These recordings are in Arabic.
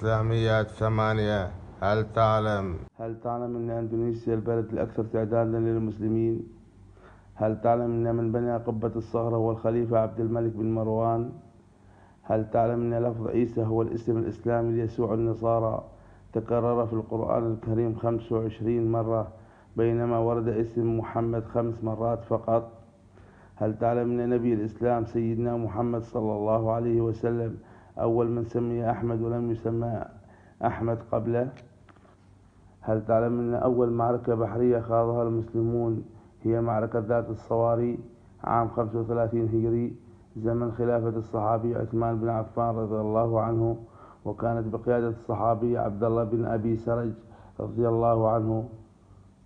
إسلاميات ثمانية هل تعلم هل تعلم أن إندونيسيا البلد الأكثر تعدادا للمسلمين؟ هل تعلم أن من بنى قبة الصخرة هو الخليفة عبد الملك بن مروان؟ هل تعلم أن لفظ عيسى هو الاسم الإسلامي ليسوع النصارى تكرر في القرآن الكريم 25 مرة بينما ورد اسم محمد خمس مرات فقط؟ هل تعلم أن نبي الإسلام سيدنا محمد صلى الله عليه وسلم أول من سمي أحمد ولم يسمى أحمد قبله. هل تعلم أن أول معركة بحرية خاضها المسلمون هي معركة ذات الصواري عام 35 هجري زمن خلافة الصحابي عثمان بن عفان رضي الله عنه وكانت بقيادة الصحابي عبد الله بن أبي سرج رضي الله عنه.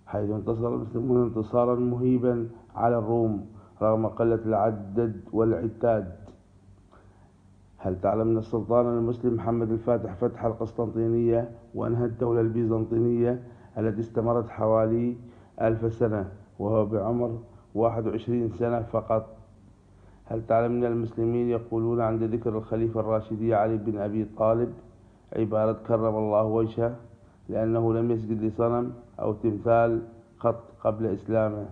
حيث انتصر المسلمون انتصارا مهيبا على الروم رغم قلة العدد والعتاد. هل تعلم أن السلطان المسلم محمد الفاتح فتح القسطنطينية وأنهى الدولة البيزنطينية التي استمرت حوالي ألف سنة وهو بعمر 21 سنة فقط؟ هل تعلم أن المسلمين يقولون عند ذكر الخليفة الراشدي علي بن أبي طالب عبارة كرم الله وجهه لأنه لم يسجد لصنم أو تمثال قط قبل إسلامه؟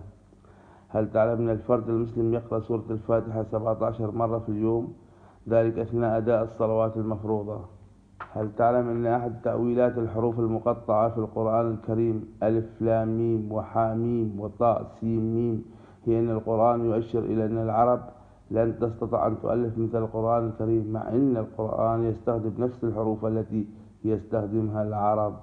هل تعلم أن الفرد المسلم يقرأ سورة الفاتحة 17 مرة في اليوم؟ ذلك أثناء أداء الصلوات المفروضة. هل تعلم أن أحد تأويلات الحروف المقطعة في القرآن الكريم ألف لام ميم وحا ميم وطاء سين ميم هي أن القرآن يؤشر إلى أن العرب لن تستطع أن تؤلف مثل القرآن الكريم مع أن القرآن يستخدم نفس الحروف التي يستخدمها العرب.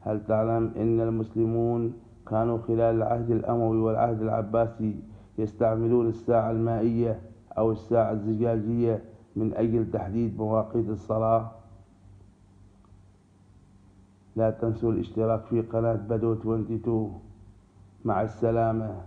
هل تعلم أن المسلمون كانوا خلال العهد الأموي والعهد العباسي يستعملون الساعة المائية أو الساعة الزجاجية من أجل تحديد مواقيت الصلاة. لا تنسوا الاشتراك في قناة بدو 22 مع السلامة.